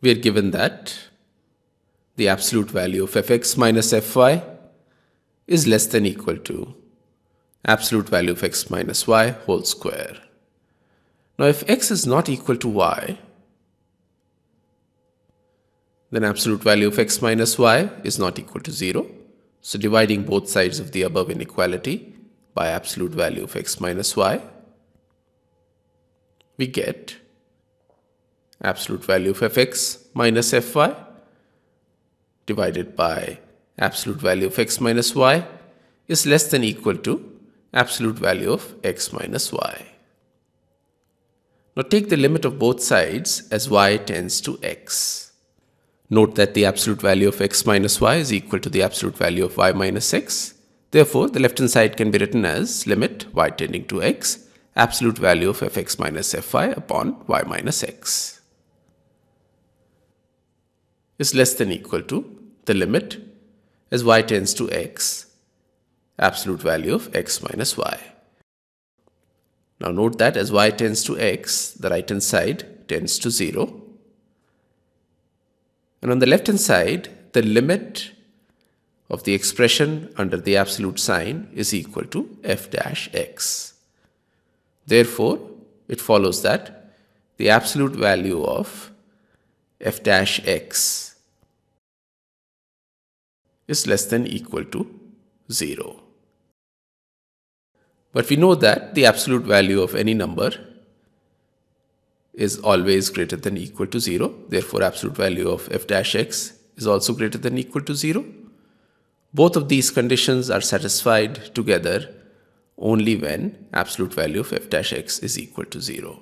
we are given that the absolute value of fx minus fy is less than equal to absolute value of x minus y whole square. Now if x is not equal to y, then absolute value of x minus y is not equal to 0. So dividing both sides of the above inequality by absolute value of x minus y, we get absolute value of fx minus fy divided by absolute value of x minus y is less than equal to absolute value of x minus y. Now take the limit of both sides as y tends to x. Note that the absolute value of x minus y is equal to the absolute value of y minus x. Therefore, the left hand side can be written as limit y tending to x absolute value of fx minus fy upon y minus x is less than equal to the limit as y tends to x absolute value of x minus y. Now note that as y tends to x, the right hand side tends to 0. And on the left hand side, the limit of the expression under the absolute sign is equal to f dash x. Therefore, it follows that the absolute value of f dash x is less than equal to 0. But we know that the absolute value of any number is always greater than equal to 0. Therefore, absolute value of f dash x is also greater than equal to 0. Both of these conditions are satisfied together only when absolute value of f dash x is equal to 0.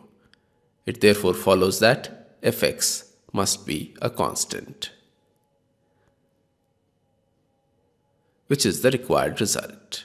It therefore follows that fx must be a constant, which is the required result.